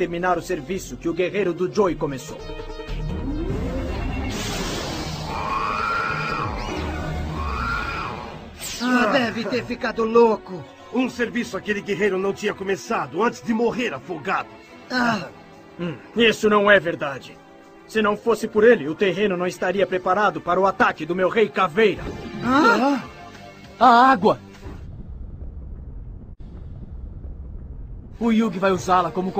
terminar o serviço que o guerreiro do Joy começou. Ah, deve ter ficado louco. Um serviço aquele guerreiro não tinha começado antes de morrer afogado. Ah, hum, isso não é verdade. Se não fosse por ele, o terreno não estaria preparado para o ataque do meu rei Caveira. ah, ah? A água! O Yugi vai usá-la como